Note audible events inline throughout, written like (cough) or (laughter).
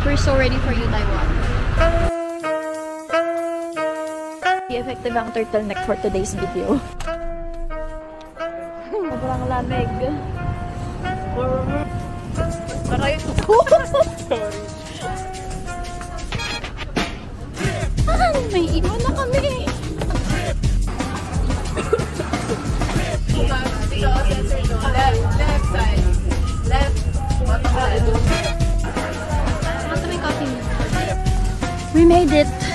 We're so ready for you, Taiwan. The effective ang turtleneck for today's video. Sobrang lamig. Aray ko. (laughs) Ah, may iwan na kami. We made it.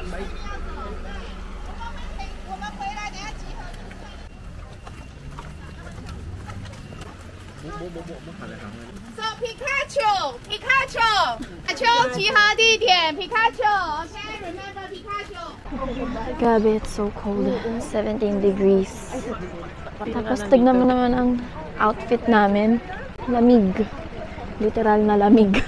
So Pikachu, Pikachu, Pikachu 集合地点 Pikachu. Okay, remember Pikachu. Grabe, it's so cold. 17 degrees. Tapos tignan mo naman ang outfit namin. Lamig. Literal na lamig.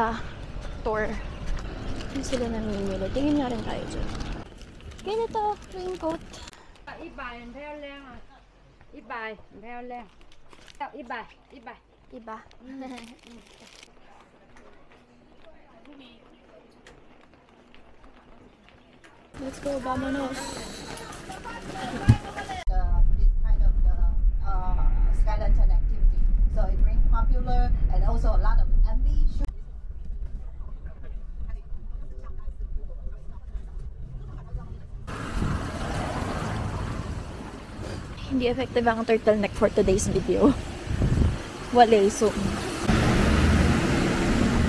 sa store. Hindi sila namimili. Tingin nga rin tayo dyan. Ganito, raincoat. Ah, ibay, ang payo lang. Ah. Ibay, ang payo Iba. (laughs) Let's go, vamonos. Kind of the, uh, activity. So it brings popular and also a lot of Hindi effective ang turtleneck for today's video. (laughs) Wale, so.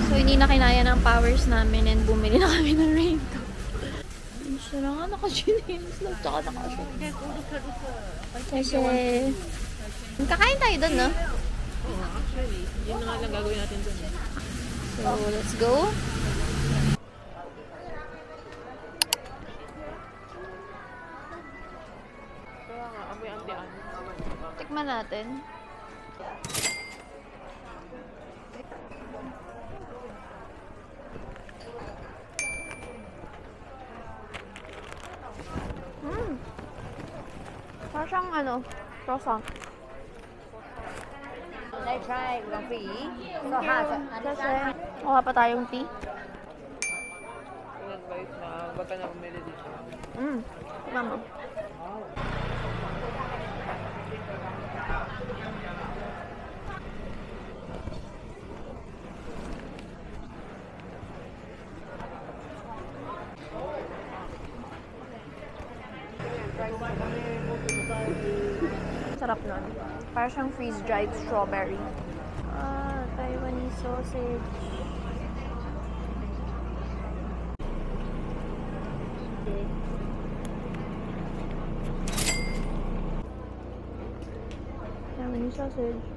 So, hindi na kinaya ng powers namin and bumili na kami ng raincoat. Siya na nga naka-jeans lang, tsaka naka-short. Kasi, kakain tayo doon, no? Actually, yun na nga lang gagawin natin dun. eh. So, let's go. natin. Mmm. Parang ano, croissant. I try coffee. So hot. Kasi, kuha pa tayong tea. Advice na, baka na umili dito. Mmm. Mama. Para siyang freeze-dried strawberry. Ah, Taiwanese sausage. Taiwanese sausage.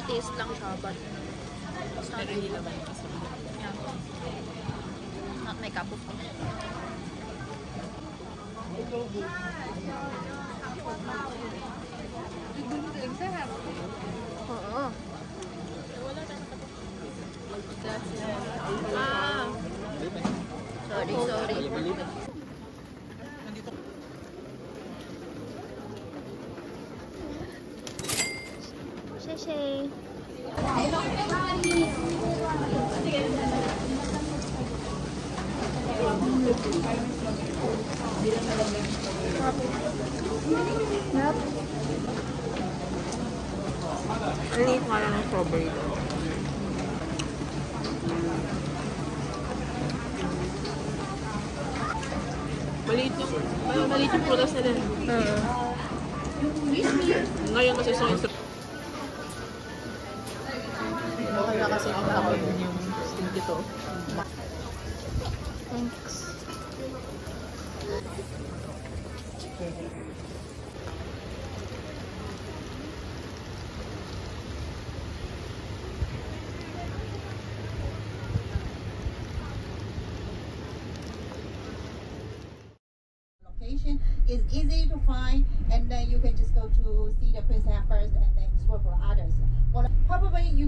3 days lang siya, but it's not really laman. Yeah. Not my cup of tea. Ah. Sorry, sorry. Maliit yung, mal- maliit yung prutas nila. Ngayon kasi sa instru- Okay na kasi ang tao yung steam dito.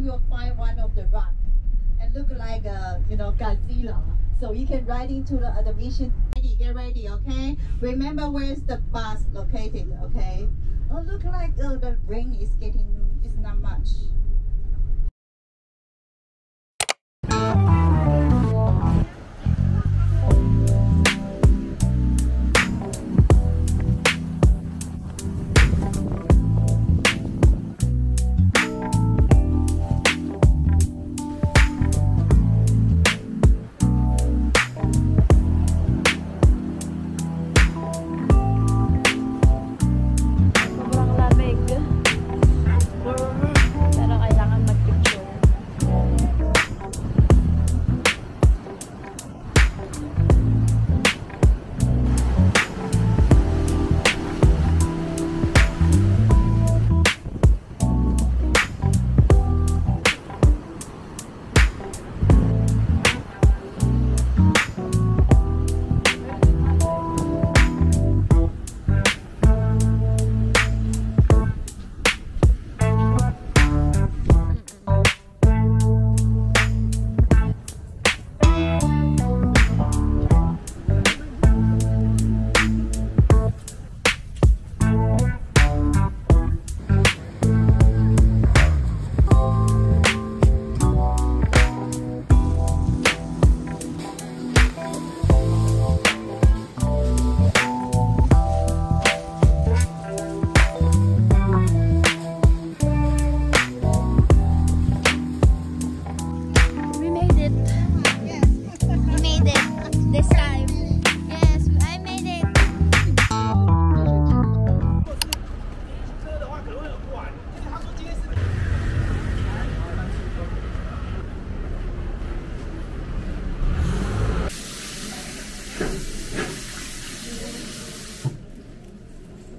You will find one of the rock and look like a you know godzilla. So you can ride into the other mission. Ready get ready okay? Remember where's the bus located okay? Oh look like uh, the rain is getting is not much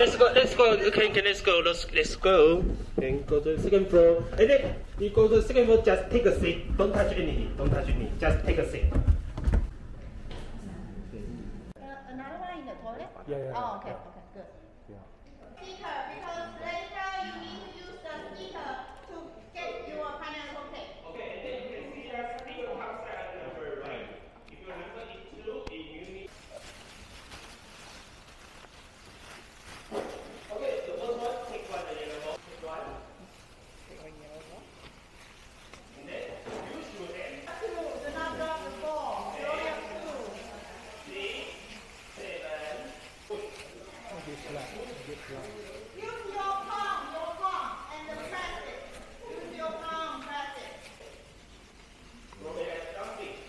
Let's go, let's go. Okay, okay, let's go. Let's let's go. Then go to the second floor. And then you go to the second floor, just take a seat. Don't touch anything. Don't touch anything. Just take a seat. Uh, another one in the toilet? Yeah, yeah. Oh, okay, okay, good. Speaker, because later you need to use the speaker to get your pineapple cake. Okay, and then you can see that speaker outside the number, right? If your number is two, it you need. Okay, the first one, take one, the yellow one. Take one. Take one yellow one. And then use your hand. Two, the number four, slowly up two. Six, seven, Use your palm, your palm, and then press it. Use your palm, press it. Roll it as dumpling.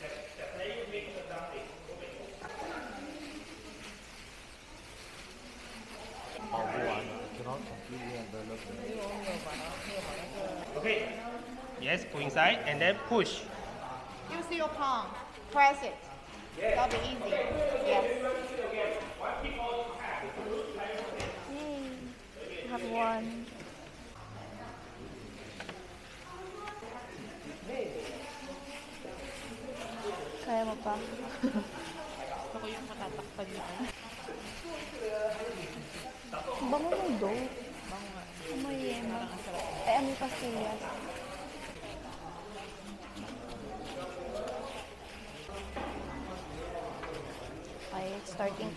Just, just let you make the dumpling. Okay. Yes, go inside and then push. Use your palm, press it. That'll be easy. Yes. Yay! Have one. Kaya mo pa. (laughs) Gusto ko eh, yung matatakpan niya. Bango mo do. Bango nga. Amoy yema. Ay, amoy pastillas.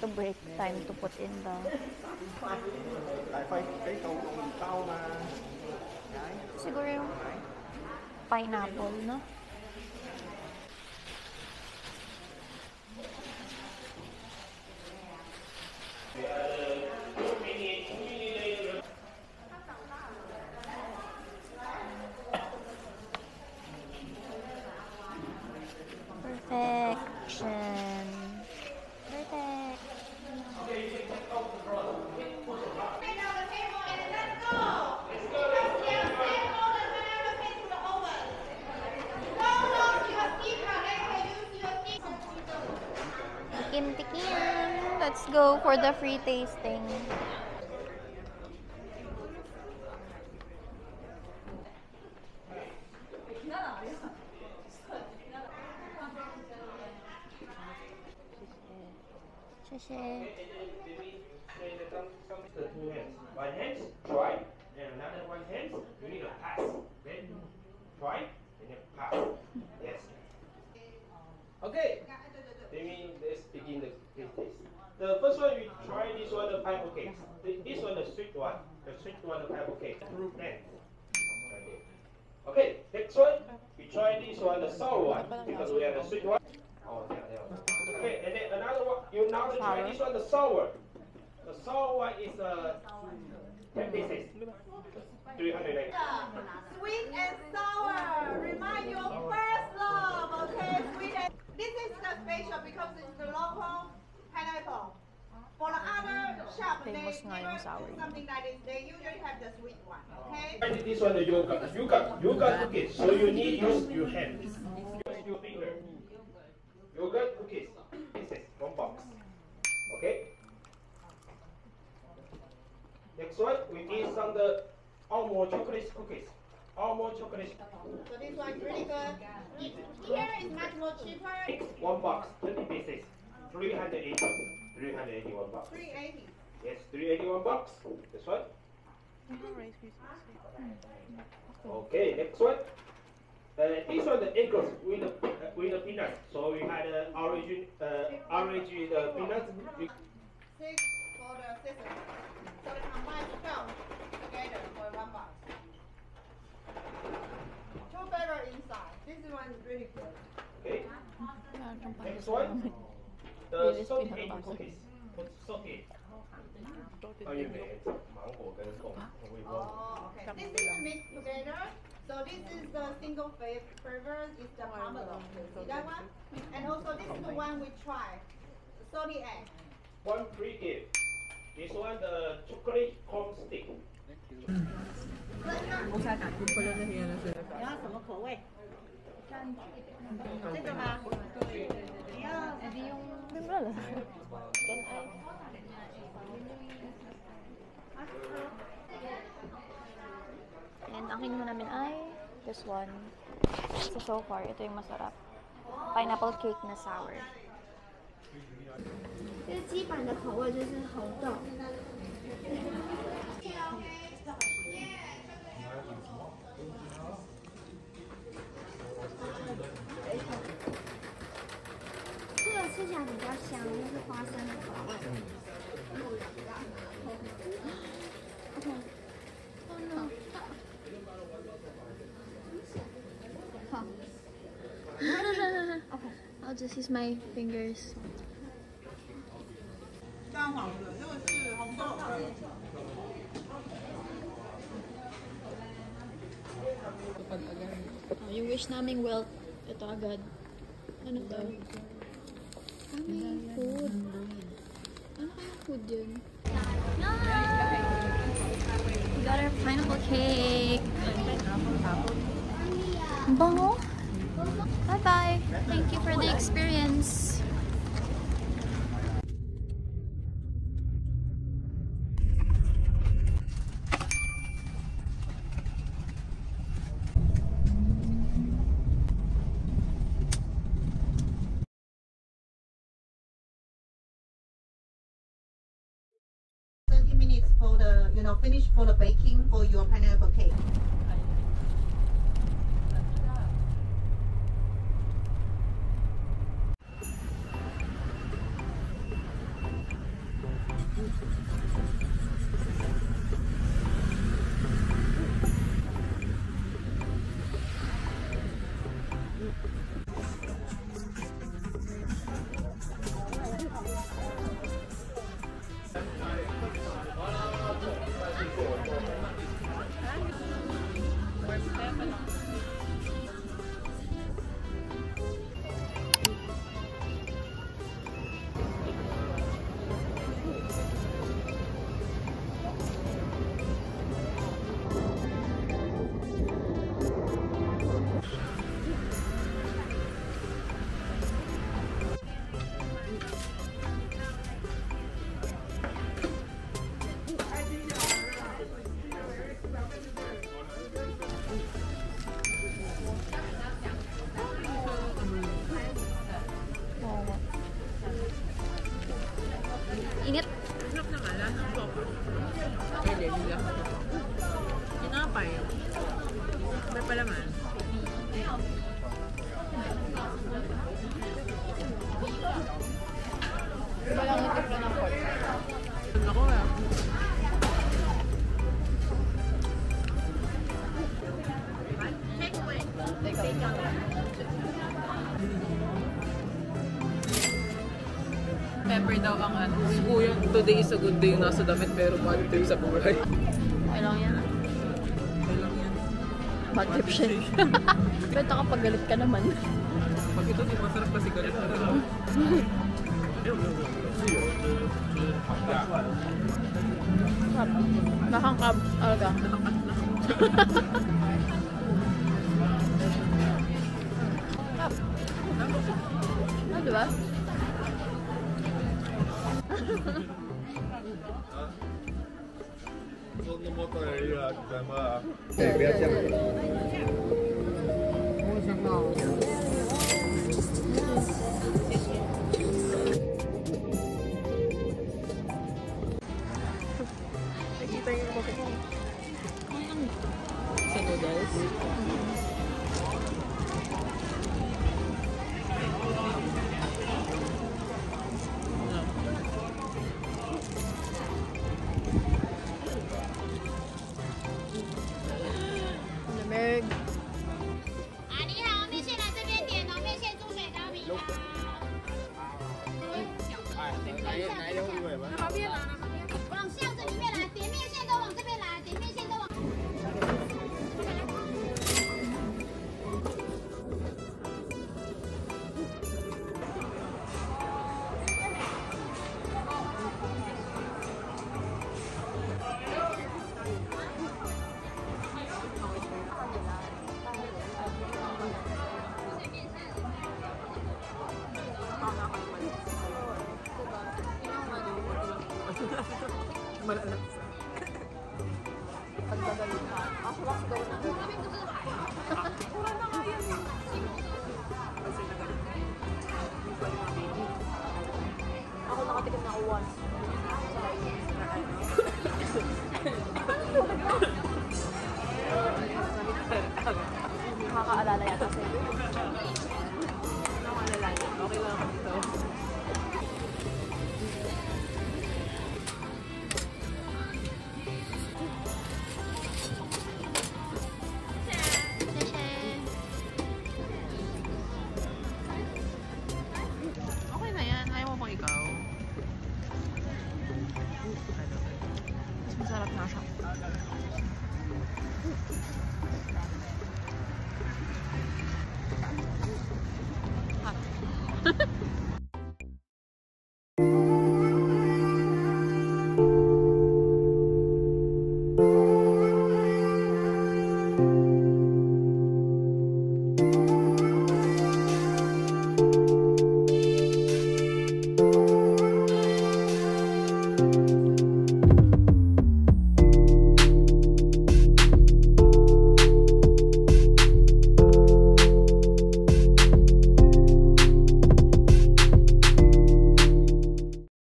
To break. Time to put in the Siguro yung pineapple, no? Go for the free tasting. Sheshe. Hands. One hand, try, and another one hand, you need a pass. Then try, and then pass. Yes. Okay. Let me let's begin the business. The first one we try this one the pineapple cake. This one the sweet one. The sweet one the pineapple cake. Hand. Okay, next one we try this one the sour one because we have the sweet one. Oh, yeah, yeah. Okay, and then another one you now try this one the sour. The sour one is uh, 10 pieces. 390. Sweet and sour. Remind your first love, okay? Sweet and this is the special because it's the local pineapple. For the other shop, they Famous nga yung never sour. something like this. They usually have the sweet one, okay? And This one the yogurt. Yogurt. Yogurt cookies. So you need use your hand. Use your finger. Yogurt cookies. Pieces. One box. Okay. Next one we need some the almond chocolate cookies. Almond chocolate. So this one is really good. Here is much more cheaper. One box. 20 pieces. 380. 381 bucks. 380. Yes, 381 bucks. This one. Okay, next one. Uh, this one the egg with the uh, with the peanuts. So we had uh, orange uh, orange with the peanuts. Six for the sesame. So they combine 12 together for one box. Two better inside. This one is really good. Okay. Next one. The Really salty peanut egg butter. cookies. Salty. 哦，要咩？芒果跟贡，我也不知道。 Oh, okay. This is mixed together. So this is the single fa- flavor, is the pomelo. See that one? And also this is the one we tried. Salty egg. One free gift. This one the chocolate corn stick. 你要什么口味？ 这个吗？你要 Wala. Can I? And ang kinuha namin ay this one. So, so far, ito yung masarap. Pineapple cake na sour. 这基本的口味就是红豆。 较香，就是花生的口味。好。 (laughs) I'll just use my fingers. 蛋黄的，这个是红豆的。 Oh, yung wish naming wealth, ito agad. Ano to? We got our pineapple cake. Bango. Bye-bye. Thank you for the experience. Pepper daw ang ano. Si Kuya, today is a good day yung nasa damit pero bad trip sa buhay. Okay lang yan. Okay lang yan. Bad trip siya. (laughs) Benta kapag galit ka naman. Pag ito, di masarap kasi galit na rin. Nakangkab. Alaga. Ah, (laughs) 我对你啊，什么啊？不要这样。我想到。哎，哪有哪有尾巴？旁边拿。